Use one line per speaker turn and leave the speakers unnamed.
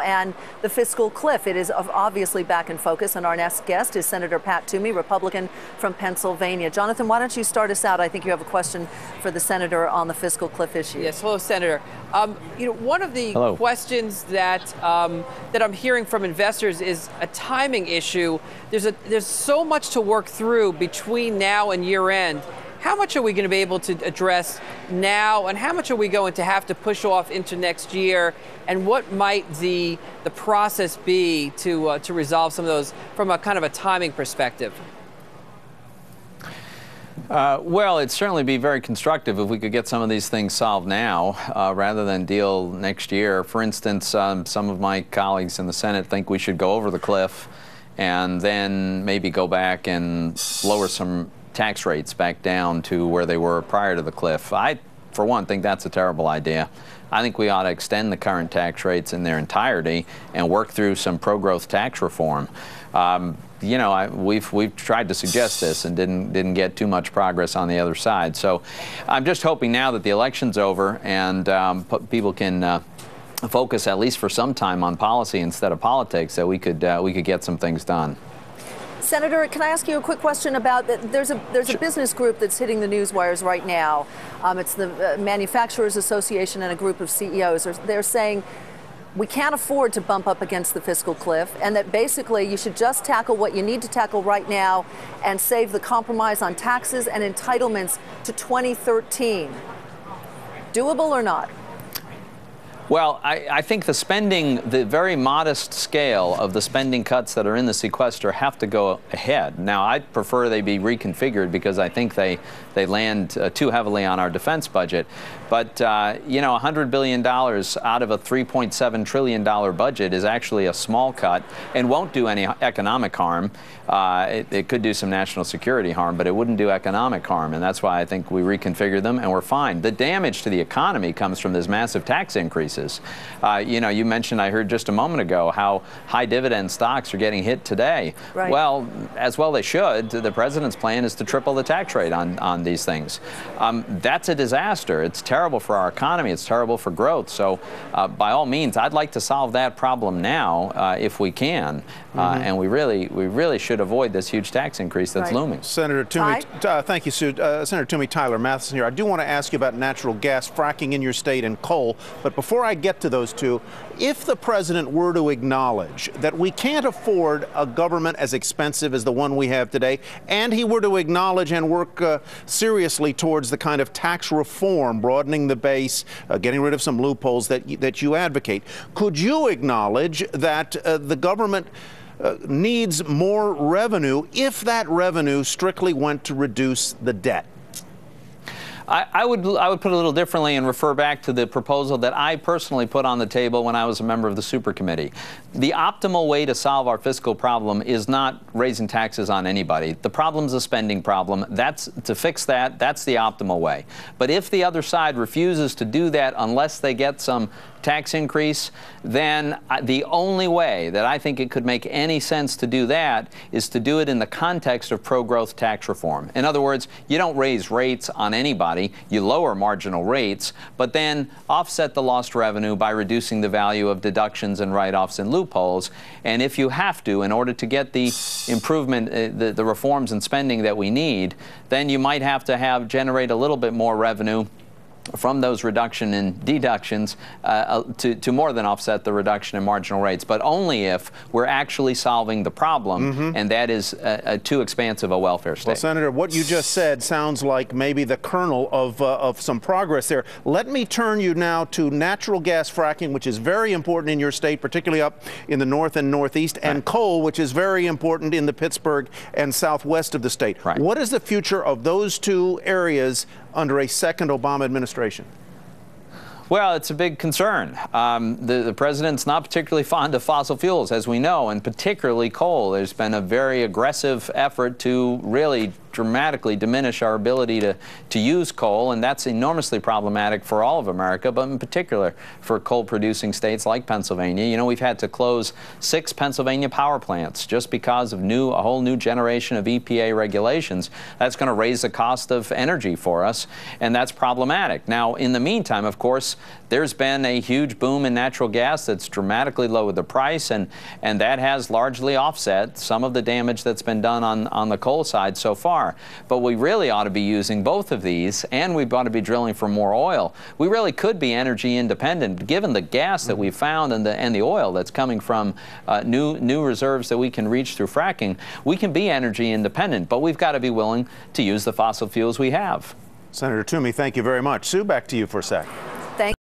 and the fiscal cliff. It is obviously back in focus, and our next guest is Senator Pat Toomey, Republican from Pennsylvania. Jonathan, why don't you start us out? I think you have a question for the senator on the fiscal cliff issue.
Yes, hello, Senator. Um, you know, one of the
hello.
questions that um, that I'm hearing from investors is a timing issue. There's a there's so much to work through between now and year end. How much are we going to be able to address now, and how much are we going to have to push off into next year? And what might the the process be to uh, to resolve some of those from a kind of a timing perspective?
Uh, well, it'd certainly be very constructive if we could get some of these things solved now uh, rather than deal next year. For instance, um, some of my colleagues in the Senate think we should go over the cliff and then maybe go back and lower some tax rates back down to where they were prior to the cliff. I, for one, think that's a terrible idea. I think we ought to extend the current tax rates in their entirety and work through some pro-growth tax reform. Um, you know, I, we've we've tried to suggest this and didn't didn't get too much progress on the other side. So, I'm just hoping now that the election's over and um, people can. Uh, focus at least for some time on policy instead of politics that we could uh, we could get some things done.
Senator, can I ask you a quick question about that? There's a there's a business group that's hitting the news wires right now. Um, it's the uh, Manufacturers Association and a group of CEOs. They're, they're saying we can't afford to bump up against the fiscal cliff, and that basically you should just tackle what you need to tackle right now and save the compromise on taxes and entitlements to 2013. Doable or not?
Well, I, I, think the spending, the very modest scale of the spending cuts that are in the sequester have to go ahead. Now, I'd prefer they be reconfigured because I think they, they land uh, too heavily on our defense budget. But, uh, you know, $100 billion out of a $3.7 trillion budget is actually a small cut and won't do any economic harm. Uh, it, it, could do some national security harm, but it wouldn't do economic harm. And that's why I think we reconfigure them and we're fine. The damage to the economy comes from this massive tax increases. Uh, you know, you mentioned, I heard just a moment ago, how high dividend stocks are getting hit today.
Right.
Well, as well they should. The president's plan is to triple the tax rate on, on these things. Um, that's a disaster. It's terrible terrible for our economy. It's terrible for growth. So, uh, by all means, I'd like to solve that problem now uh, if we can. Uh, mm-hmm. and we really, we really should avoid this huge tax increase that's
right.
looming.
Senator Toomey, uh, thank you, Sue. Uh, Senator Toomey Tyler Mathisen here. I do want to ask you about natural gas, fracking in your state, and coal. But before I get to those two, if the president were to acknowledge that we can't afford a government as expensive as the one we have today, and he were to acknowledge and work uh, seriously towards the kind of tax reform, broadening the base, uh, getting rid of some loopholes that that you advocate, could you acknowledge that uh, the government uh, needs more revenue if that revenue strictly went to reduce the debt?
I, I, would I would put it a little differently and refer back to the proposal that I personally put on the table when I was a member of the super committee. The optimal way to solve our fiscal problem is not raising taxes on anybody. The problem's a spending problem. That's to fix that. That's the optimal way. But if the other side refuses to do that unless they get some tax increase, then uh, the only way that I think it could make any sense to do that is to do it in the context of pro-growth tax reform. In other words, you don't raise rates on anybody, you lower marginal rates, but then offset the lost revenue by reducing the value of deductions and write-offs and loopholes. And if you have to, in order to get the improvement, uh, the, the reforms and spending that we need, then you might have to have generate a little bit more revenue from those reduction in deductions uh, uh, to, to more than offset the reduction in marginal rates, but only if we're actually solving the problem, mm-hmm. and that is a, a too expansive a welfare state.
Well, Senator, what you just said sounds like maybe the kernel of, uh, of some progress there. Let me turn you now to natural gas fracking, which is very important in your state, particularly up in the north and northeast, right. and coal, which is very important in the Pittsburgh and southwest of the state.
Right.
What is the future of those two areas under a second Obama administration?
Well, it's a big concern. Um, the, the, president's not particularly fond of fossil fuels, as we know, and particularly coal. There's been a very aggressive effort to really dramatically diminish our ability to, to use coal, and that's enormously problematic for all of America, but in particular for coal producing states like Pennsylvania. You know, we've had to close six Pennsylvania power plants just because of new, a whole new generation of EPA regulations. That's going to raise the cost of energy for us, and that's problematic. Now, in the meantime, of course, there's been a huge boom in natural gas that's dramatically lowered the price, and, and that has largely offset some of the damage that's been done on, on the coal side so far. But we really ought to be using both of these, and we ought to be drilling for more oil. We really could be energy independent, given the gas that we've found and the, and the oil that's coming from uh, new, new reserves that we can reach through fracking. We can be energy independent, but we've got to be willing to use the fossil fuels we have.
Senator Toomey, thank you very much. Sue, back to you for a sec.